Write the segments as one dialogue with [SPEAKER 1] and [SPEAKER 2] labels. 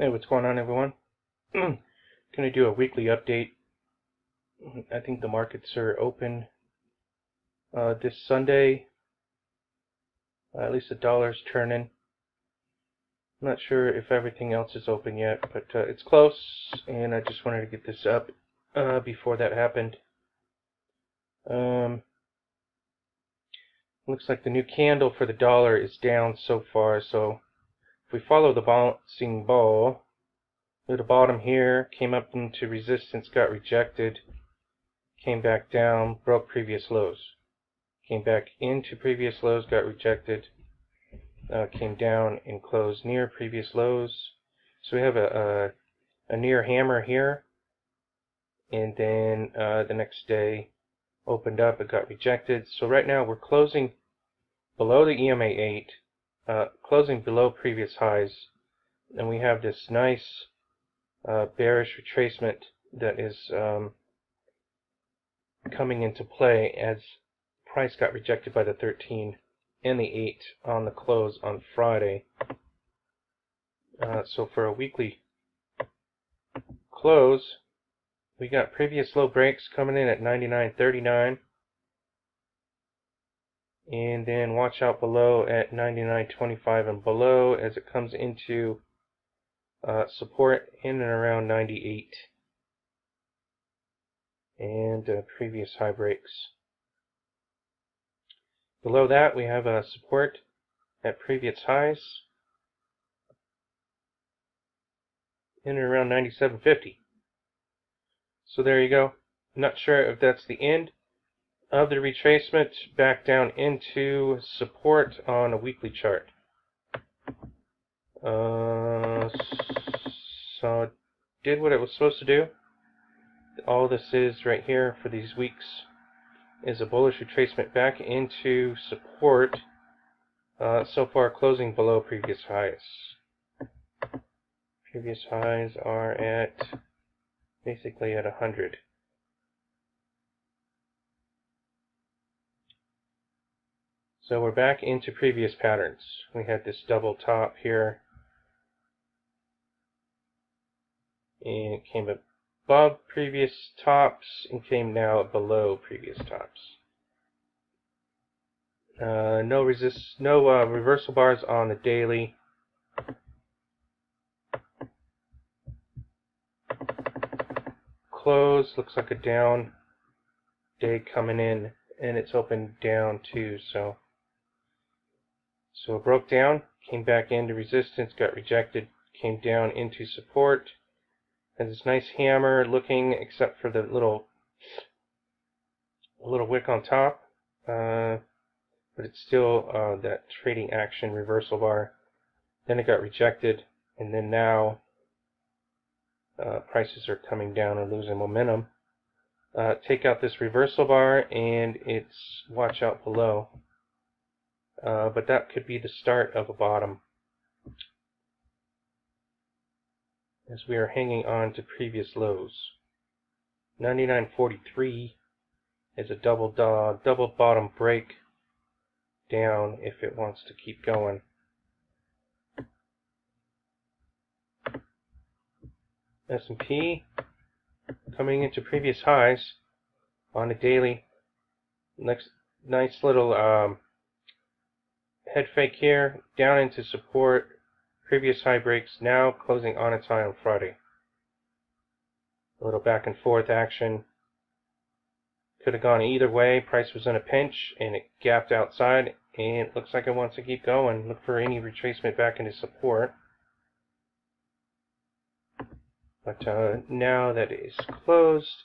[SPEAKER 1] Hey, what's going on, everyone? Gonna do a weekly update. I think the markets are open uh, this Sunday. Uh, at least the dollar's turning. I'm not sure if everything else is open yet, but uh, it's close, and I just wanted to get this up uh, before that happened. Um, looks like the new candle for the dollar is down so far, so if we follow the bouncing ball to the bottom here, came up into resistance, got rejected, came back down, broke previous lows. Came back into previous lows, got rejected, uh, came down and closed near previous lows. So we have a, a, a near hammer here, and then uh, the next day opened up, it got rejected. So right now we're closing below the EMA 8, uh, closing below previous highs, and we have this nice uh, bearish retracement that is um, coming into play as price got rejected by the 13 and the 8 on the close on Friday. Uh, so for a weekly close, we got previous low breaks coming in at 99.39 and then watch out below at 99.25 and below as it comes into uh, support in and around 98 and uh, previous high breaks. Below that we have a support at previous highs in and around 97.50. So there you go. Not sure if that's the end of the retracement back down into support on a weekly chart. Uh, so it did what it was supposed to do. All this is right here for these weeks is a bullish retracement back into support. Uh, so far closing below previous highs. Previous highs are at basically at 100. So we're back into previous patterns. We had this double top here. And it came above previous tops and came now below previous tops. Uh, no resist, no uh, reversal bars on the daily. Close looks like a down day coming in, and it's opened down too. So, so it broke down, came back into resistance, got rejected, came down into support has this nice hammer looking, except for the little little wick on top. Uh, but it's still uh, that trading action reversal bar. Then it got rejected, and then now uh, prices are coming down and losing momentum. Uh, take out this reversal bar, and it's watch out below. Uh, but that could be the start of a bottom. as we are hanging on to previous lows. 99.43 is a double dog, double bottom break down if it wants to keep going. S&P coming into previous highs on a daily. Next, nice little um, head fake here, down into support, Previous high breaks now closing on its high on Friday. A little back and forth action. Could have gone either way. Price was in a pinch and it gapped outside and it looks like it wants to keep going. Look for any retracement back into support. But uh, now that it is closed,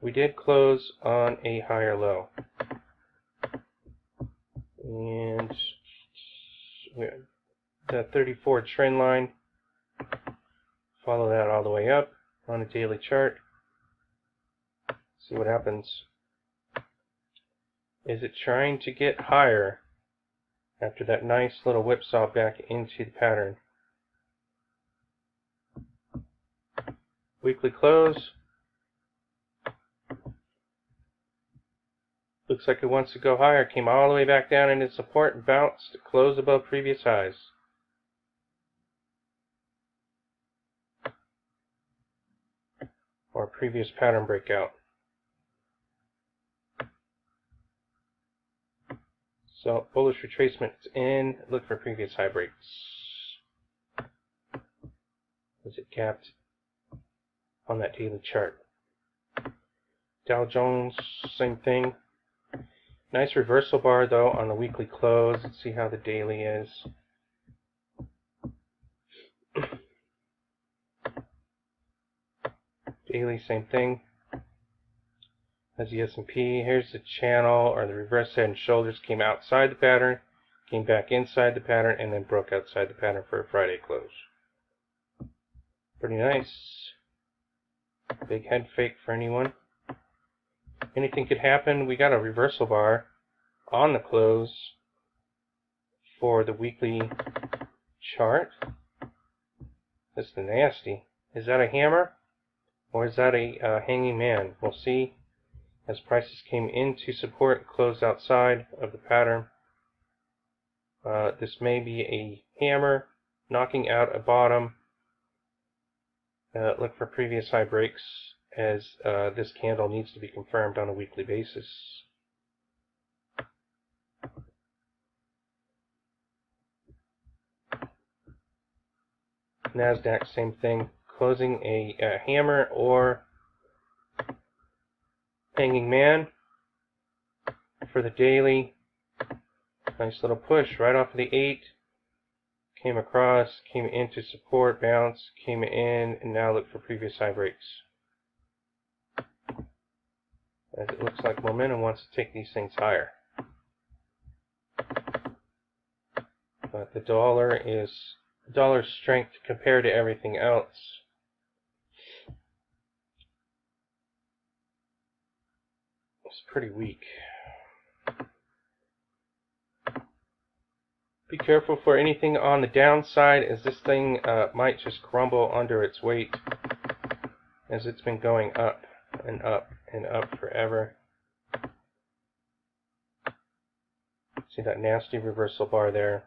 [SPEAKER 1] we did close on a higher low. And the 34 trend line. Follow that all the way up on a daily chart. See what happens. Is it trying to get higher after that nice little whipsaw back into the pattern? Weekly close. Looks like it wants to go higher. Came all the way back down into support and bounced to close above previous highs. or previous pattern breakout. So bullish retracement in, look for previous high breaks. Was it capped on that daily chart? Dow Jones, same thing. Nice reversal bar though on the weekly close. Let's see how the daily is. daily, same thing as the S&P. Here's the channel or the reverse head and shoulders came outside the pattern, came back inside the pattern, and then broke outside the pattern for a Friday close. Pretty nice. Big head fake for anyone. Anything could happen. We got a reversal bar on the close for the weekly chart. That's the nasty. Is that a hammer? Or is that a uh, hanging man? We'll see as prices came into support closed outside of the pattern. Uh, this may be a hammer knocking out a bottom. Uh, look for previous high breaks as uh, this candle needs to be confirmed on a weekly basis. NASDAQ, same thing. Closing a, a hammer or Hanging Man for the daily. Nice little push right off of the 8. Came across, came into support, bounce, came in, and now look for previous high breaks. As it looks like momentum wants to take these things higher. But the dollar is dollar strength compared to everything else is pretty weak. Be careful for anything on the downside as this thing uh, might just crumble under its weight as it's been going up and up and up forever. See that nasty reversal bar there.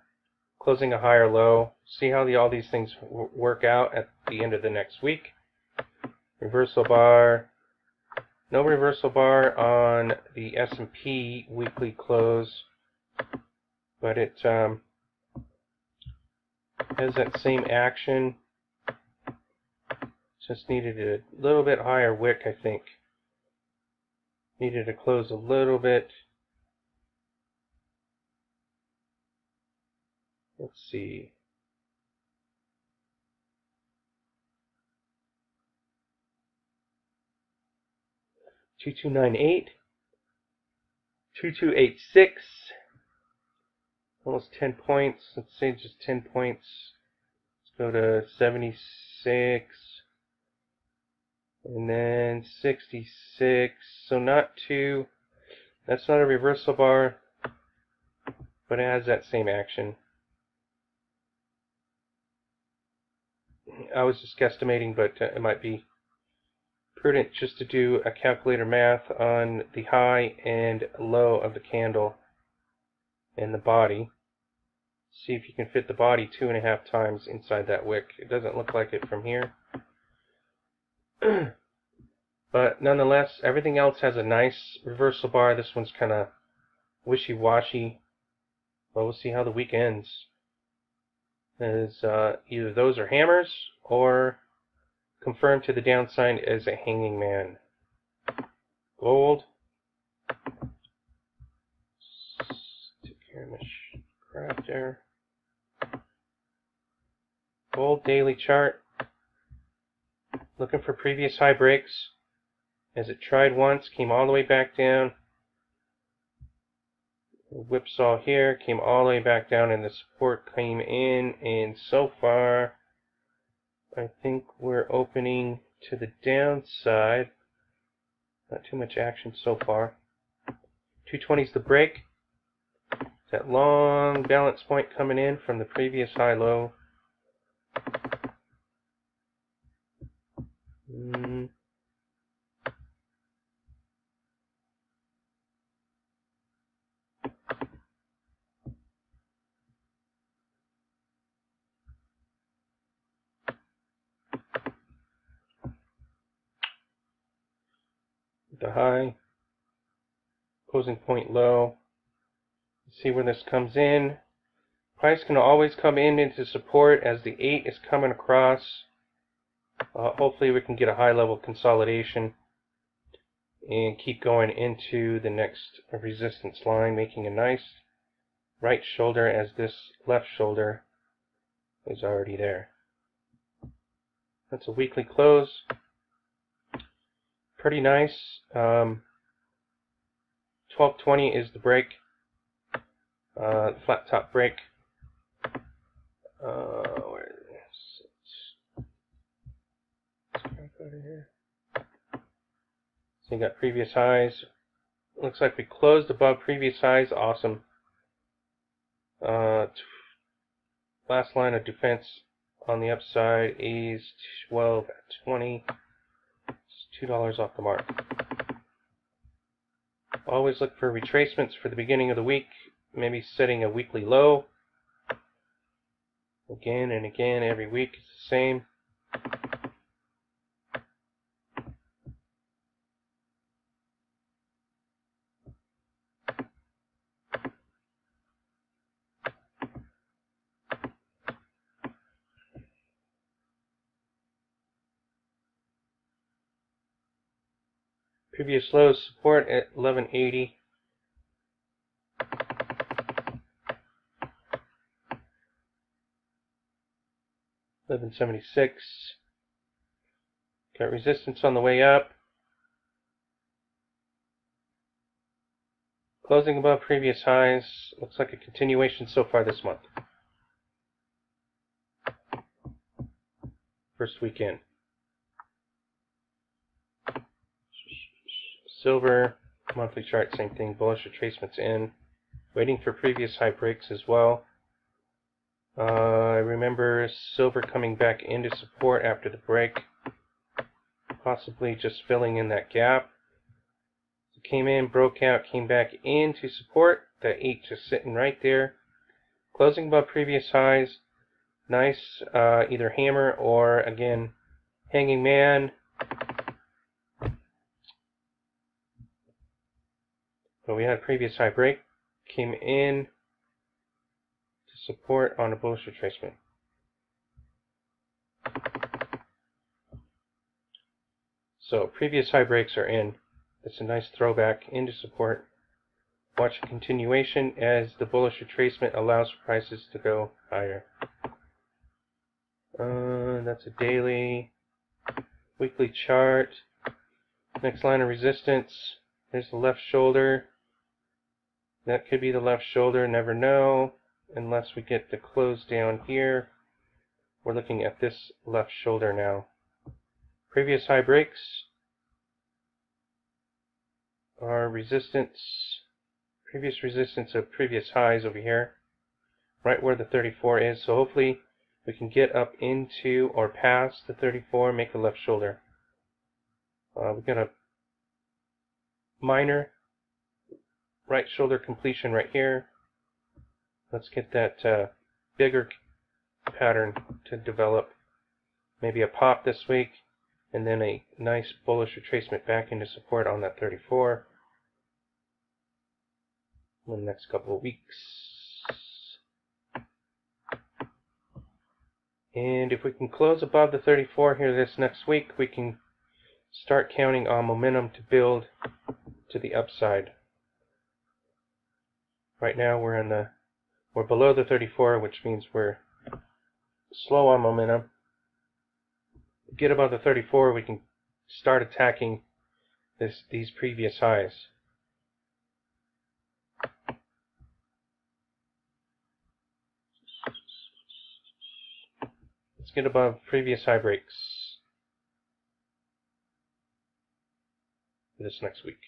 [SPEAKER 1] Closing a higher low. See how the, all these things work out at the end of the next week. Reversal bar, no reversal bar on the S&P weekly close, but it um, has that same action. Just needed a little bit higher wick, I think. Needed to close a little bit. Let's see. 2298, 2286, almost 10 points. Let's say just 10 points. Let's go to 76, and then 66. So not too, that's not a reversal bar, but it has that same action. I was just guesstimating, but uh, it might be prudent just to do a calculator math on the high and low of the candle and the body. See if you can fit the body two and a half times inside that wick. It doesn't look like it from here. but nonetheless, everything else has a nice reversal bar. This one's kind of wishy-washy. But we'll see how the week ends. As uh, either those are hammers or confirmed to the downside as a hanging man. Gold. My there. Gold daily chart. Looking for previous high breaks. As it tried once, came all the way back down. Whipsaw here, came all the way back down, and the support came in, and so far I think we're opening to the downside. Not too much action so far. 220 is the break. That long balance point coming in from the previous high-low. Mm. the high, closing point low. See where this comes in. Price can always come in into support as the 8 is coming across. Uh, hopefully we can get a high level consolidation and keep going into the next resistance line, making a nice right shoulder as this left shoulder is already there. That's a weekly close. Pretty nice. Um, 1220 is the break, uh, flat top break. Uh, where is it? here. You got previous highs. Looks like we closed above previous highs. Awesome. Uh, last line of defense on the upside is 12 at 20. It's $2 off the mark. Always look for retracements for the beginning of the week. Maybe setting a weekly low. Again and again every week is the same. Previous low support at 1180. Eleven seventy six. Got resistance on the way up. Closing above previous highs. Looks like a continuation so far this month. First weekend. Silver, monthly chart, same thing, bullish retracements in. Waiting for previous high breaks as well. Uh, I remember silver coming back into support after the break. Possibly just filling in that gap. So came in, broke out, came back into support. That 8 just sitting right there. Closing above previous highs. Nice uh, either hammer or, again, hanging man. But we had previous high break, came in to support on a bullish retracement. So previous high breaks are in. It's a nice throwback into support. Watch a continuation as the bullish retracement allows prices to go higher. Uh, that's a daily, weekly chart. Next line of resistance. There's the left shoulder. That could be the left shoulder, never know, unless we get the close down here. We're looking at this left shoulder now. Previous high breaks are resistance, previous resistance of previous highs over here, right where the 34 is. So hopefully we can get up into or past the 34, make a left shoulder. Uh, we got a minor right shoulder completion right here. Let's get that uh, bigger pattern to develop. Maybe a pop this week, and then a nice bullish retracement back into support on that 34 in the next couple of weeks. And if we can close above the 34 here this next week, we can start counting on momentum to build to the upside. Right now we're in the we're below the 34, which means we're slow on momentum. Get above the 34, we can start attacking this these previous highs. Let's get above previous high breaks this next week.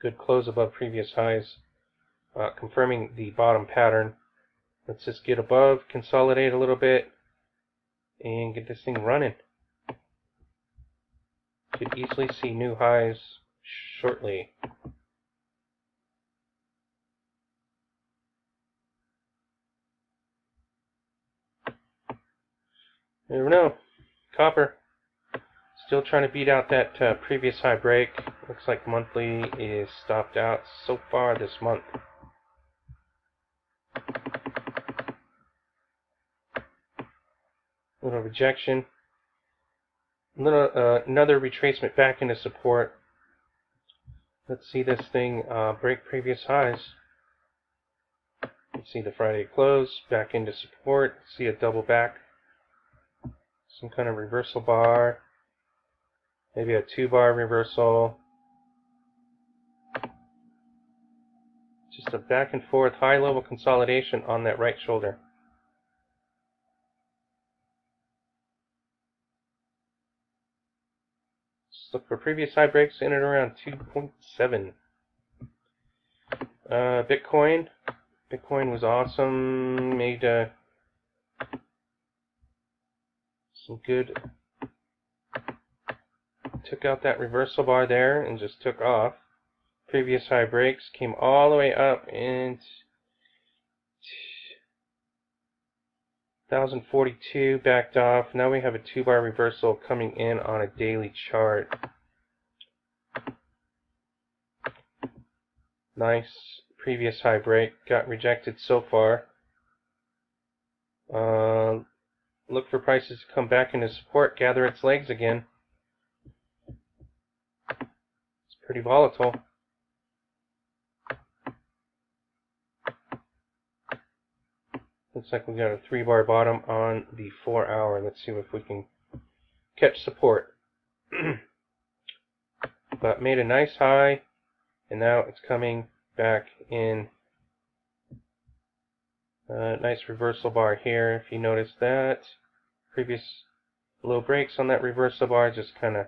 [SPEAKER 1] Good close above previous highs, uh, confirming the bottom pattern. Let's just get above, consolidate a little bit, and get this thing running. Could easily see new highs shortly. Never know. Copper. Still trying to beat out that uh, previous high break. Looks like monthly is stopped out so far this month. Little rejection. Little uh, another retracement back into support. Let's see this thing uh, break previous highs. See the Friday close back into support. See a double back. Some kind of reversal bar. Maybe a two bar reversal. Just a back and forth high level consolidation on that right shoulder. Let's look for previous high breaks in and around 2.7. Uh, Bitcoin. Bitcoin was awesome. Made uh, some good took out that reversal bar there and just took off. Previous high breaks came all the way up and 1042 backed off. Now we have a two bar reversal coming in on a daily chart. Nice previous high break got rejected so far. Uh, look for prices to come back into support, gather its legs again. Pretty volatile. Looks like we got a three bar bottom on the four hour. Let's see if we can catch support. but made a nice high and now it's coming back in a nice reversal bar here if you notice that previous low breaks on that reversal bar just kind of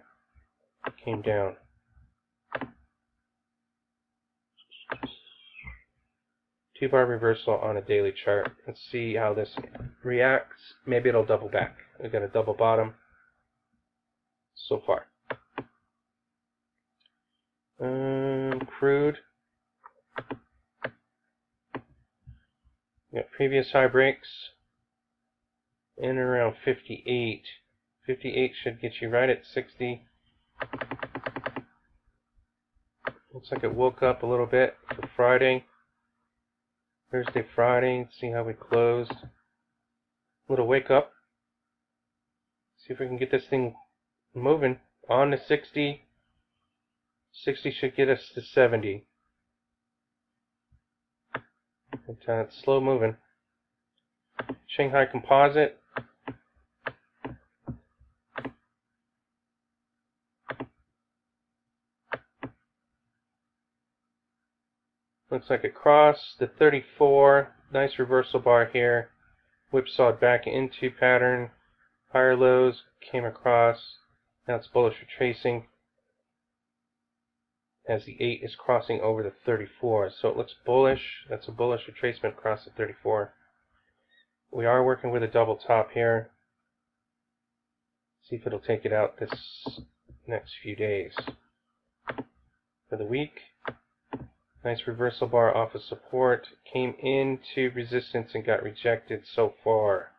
[SPEAKER 1] came down two bar reversal on a daily chart. Let's see how this reacts. Maybe it'll double back. We've got a double bottom so far. Um, crude. got previous high breaks in around 58. 58 should get you right at 60. Looks like it woke up a little bit for Friday. Thursday, Friday. See how we closed. Little wake up. See if we can get this thing moving. On to 60. 60 should get us to 70. And, uh, it's slow moving. Shanghai Composite. Looks like it crossed the 34. Nice reversal bar here. Whipsawed back into pattern. Higher lows came across. Now it's bullish retracing as the 8 is crossing over the 34. So it looks bullish. That's a bullish retracement across the 34. We are working with a double top here. See if it'll take it out this next few days. For the week, Nice reversal bar off of support. Came into resistance and got rejected so far.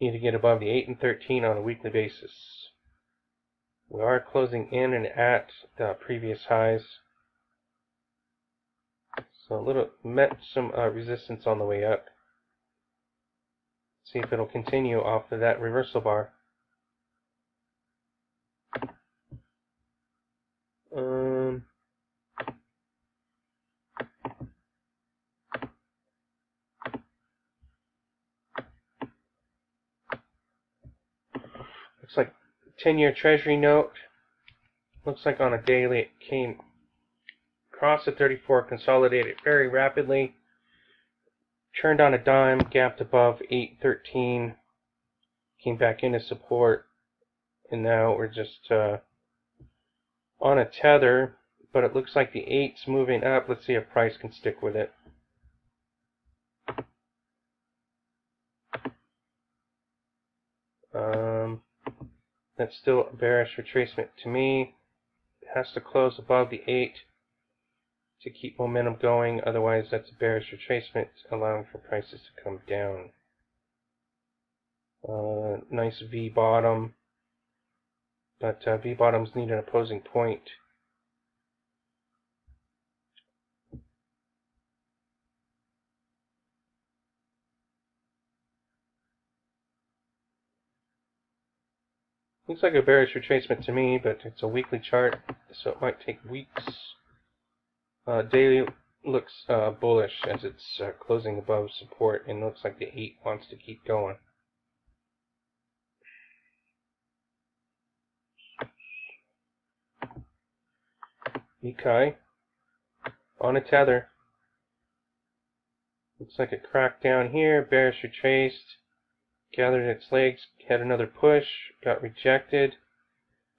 [SPEAKER 1] Need to get above the 8 and 13 on a weekly basis. We are closing in and at the previous highs. So a little met some uh, resistance on the way up. See if it'll continue off of that reversal bar. Um, looks like 10-year treasury note. Looks like on a daily it came across the 34, consolidated very rapidly. Turned on a dime, gapped above 813, came back into support, and now we're just uh, on a tether, but it looks like the 8's moving up. Let's see if price can stick with it. Um, that's still a bearish retracement to me. It has to close above the 8 to keep momentum going. Otherwise, that's a bearish retracement, allowing for prices to come down. Uh, nice V bottom, but uh, V bottoms need an opposing point. Looks like a bearish retracement to me, but it's a weekly chart, so it might take weeks. Uh, daily looks uh, bullish as it's uh, closing above support and looks like the 8 wants to keep going. Nikkei on a tether. Looks like a crack down here, bearish retraced, gathered its legs, had another push, got rejected,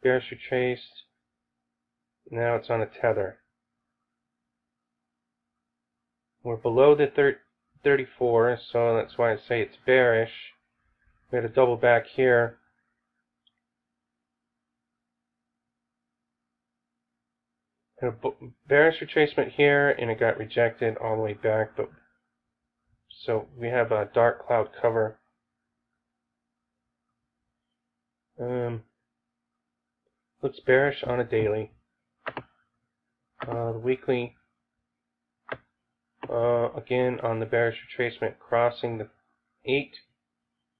[SPEAKER 1] bearish retraced, now it's on a tether. We're below the 34, so that's why I say it's bearish. We had a double back here. A bearish retracement here, and it got rejected all the way back. But so we have a dark cloud cover. Um, looks bearish on a daily. Uh, weekly uh, again on the bearish retracement crossing the 8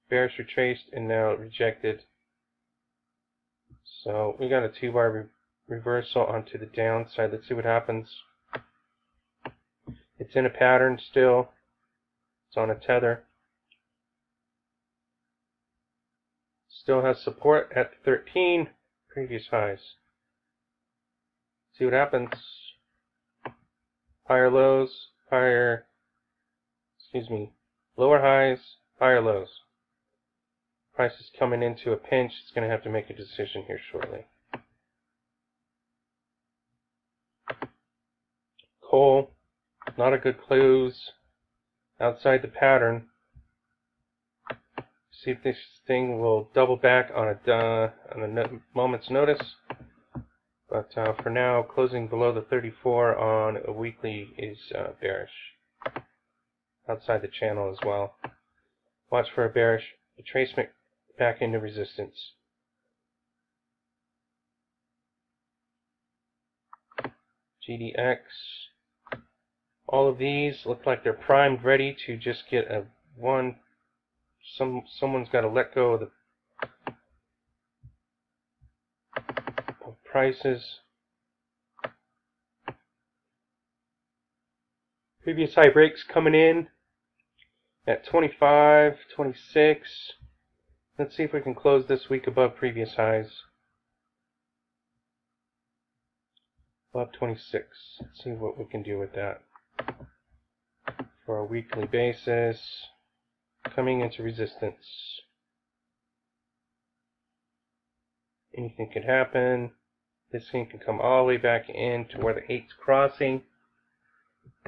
[SPEAKER 1] bearish retraced and now rejected. So we got a two bar re reversal onto the downside. Let's see what happens. It's in a pattern still. It's on a tether still has support at 13 previous highs see what happens higher lows higher, excuse me, lower highs, higher lows. Price is coming into a pinch. It's going to have to make a decision here shortly. Coal, not a good close. Outside the pattern. See if this thing will double back on a, uh, on a no moment's notice. But uh, for now, closing below the 34 on a weekly is uh, bearish. Outside the channel as well. Watch for a bearish retracement back into resistance. GDX. All of these look like they're primed, ready to just get a one. Some someone's got to let go of the prices. Previous high breaks coming in at 25, 26. Let's see if we can close this week above previous highs. Above 26. Let's see what we can do with that. For a weekly basis, coming into resistance. Anything could happen. This thing can come all the way back in to where the 8's crossing.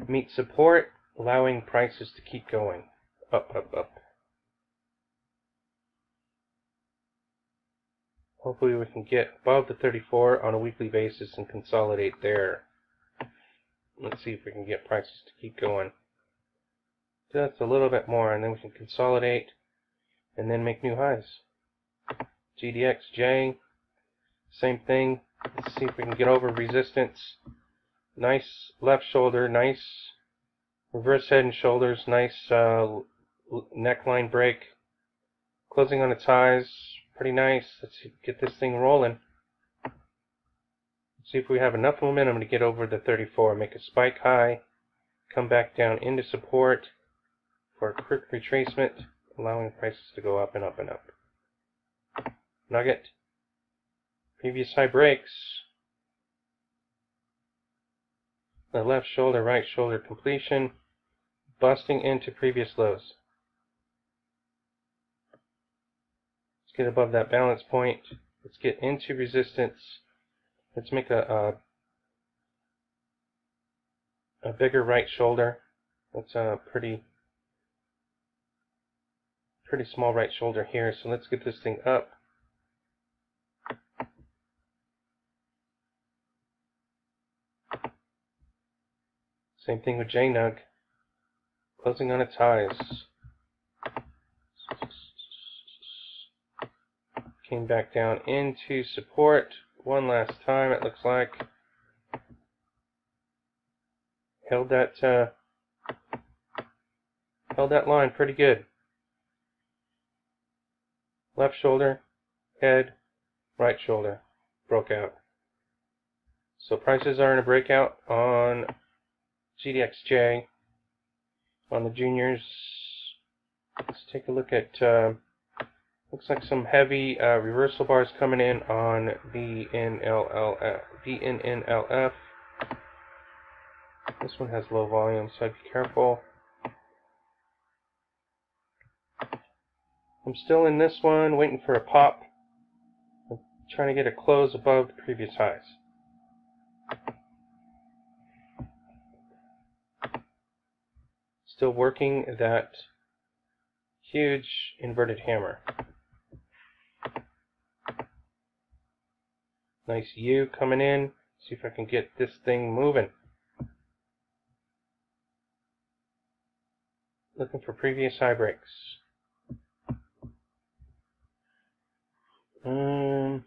[SPEAKER 1] Meet support, allowing prices to keep going. Up, up, up. Hopefully we can get above the 34 on a weekly basis and consolidate there. Let's see if we can get prices to keep going. Just a little bit more and then we can consolidate and then make new highs. GDXJ, same thing. Let's see if we can get over resistance. Nice left shoulder, nice reverse head and shoulders, nice uh, neckline break. Closing on its highs, pretty nice. Let's get this thing rolling. see if we have enough momentum to get over the 34. Make a spike high, come back down into support for a quick retracement, allowing prices to go up and up and up. Nugget. Previous high breaks. The left shoulder, right shoulder completion. Busting into previous lows. Let's get above that balance point. Let's get into resistance. Let's make a, a, a bigger right shoulder. That's a pretty pretty small right shoulder here. So let's get this thing up. Same thing with JNUG. Closing on its highs. Came back down into support one last time, it looks like. Held that uh, held that line pretty good. Left shoulder, head, right shoulder, broke out. So prices are in a breakout on GDXJ on the juniors. Let's take a look at, uh, looks like some heavy uh, reversal bars coming in on BNLLF. BNNLF. This one has low volume, so I'd be careful. I'm still in this one, waiting for a pop. I'm trying to get a close above the previous highs. Still working that huge inverted hammer. Nice U coming in. See if I can get this thing moving. Looking for previous high breaks. Um,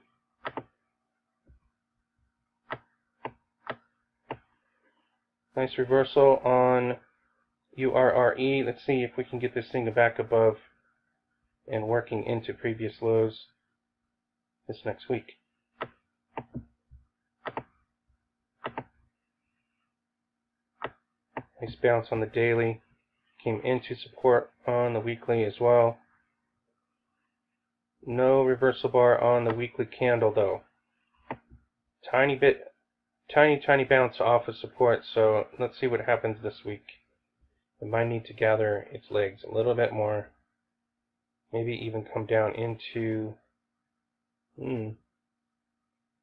[SPEAKER 1] nice reversal on URRE. Let's see if we can get this thing back above and working into previous lows this next week. Nice bounce on the daily. Came into support on the weekly as well. No reversal bar on the weekly candle though. Tiny bit, tiny, tiny bounce off of support, so let's see what happens this week. It might need to gather its legs a little bit more. Maybe even come down into, hmm,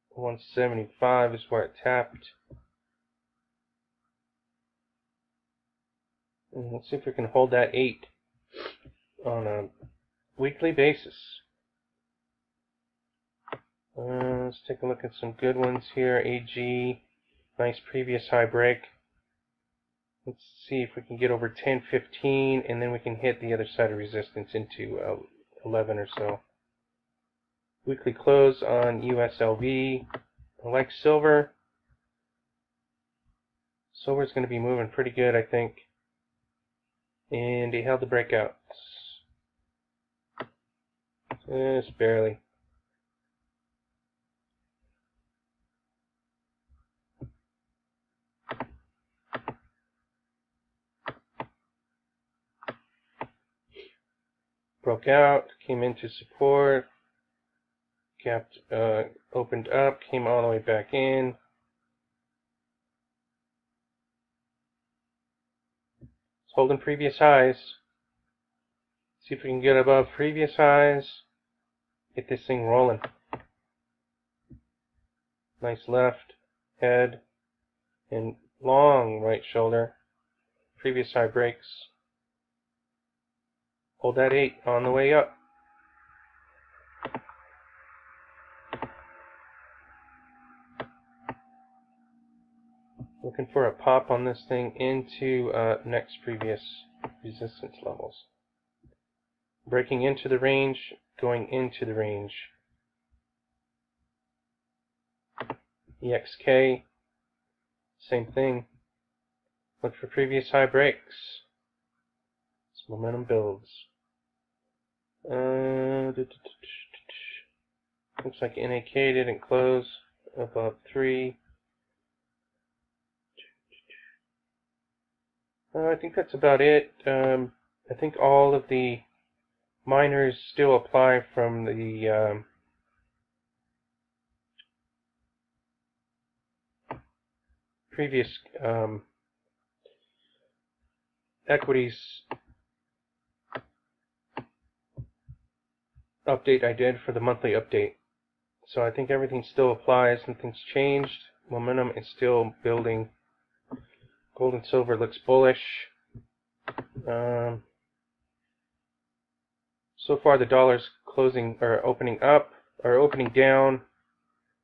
[SPEAKER 1] 175 is where it tapped. And let's see if we can hold that 8 on a weekly basis. Uh, let's take a look at some good ones here. AG, nice previous high break. Let's see if we can get over 10.15 and then we can hit the other side of resistance into uh, 11 or so. Weekly close on USLV. Like silver. Silver's going to be moving pretty good, I think. And he held the breakouts. Just barely. Broke out, came into support, gapped, uh, opened up, came all the way back in. It's holding previous highs. See if we can get above previous highs. Get this thing rolling. Nice left, head, and long right shoulder. Previous high breaks. Hold that 8 on the way up. Looking for a pop on this thing into uh, next previous resistance levels. Breaking into the range, going into the range. EXK, same thing. Look for previous high breaks. As momentum builds. Uh, looks like NAK didn't close above 3. Uh, I think that's about it. Um, I think all of the miners still apply from the um, previous um, equities update I did for the monthly update. So I think everything still applies, nothing's changed. Momentum is still building. Gold and silver looks bullish. Um, so far the dollar's closing or opening up or opening down.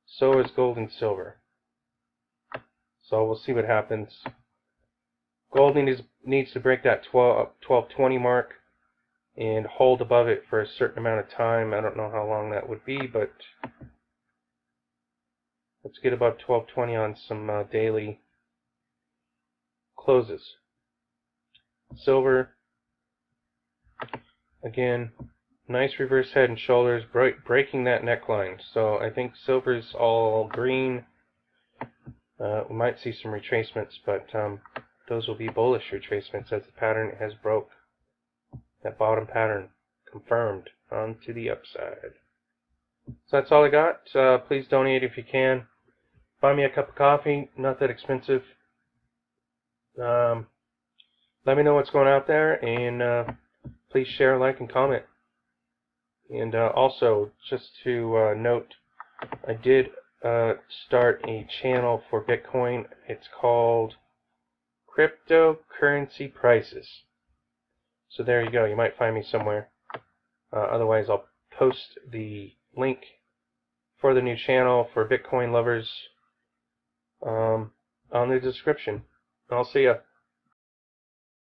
[SPEAKER 1] So is gold and silver. So we'll see what happens. Gold needs needs to break that 12 1220 mark and hold above it for a certain amount of time. I don't know how long that would be, but let's get above 1220 on some uh, daily closes. Silver, again, nice reverse head and shoulders, break, breaking that neckline. So I think silver's all green. Uh, we might see some retracements, but um, those will be bullish retracements as the pattern has broke. That bottom pattern confirmed onto the upside. So that's all I got. Uh, please donate if you can. Buy me a cup of coffee, not that expensive. Um, let me know what's going out there, and uh, please share, like, and comment. And uh, also, just to uh, note, I did uh, start a channel for Bitcoin. It's called Cryptocurrency Prices. So there you go. You might find me somewhere. Uh, otherwise, I'll post the link for the new channel for Bitcoin lovers um, on the description. I'll see ya.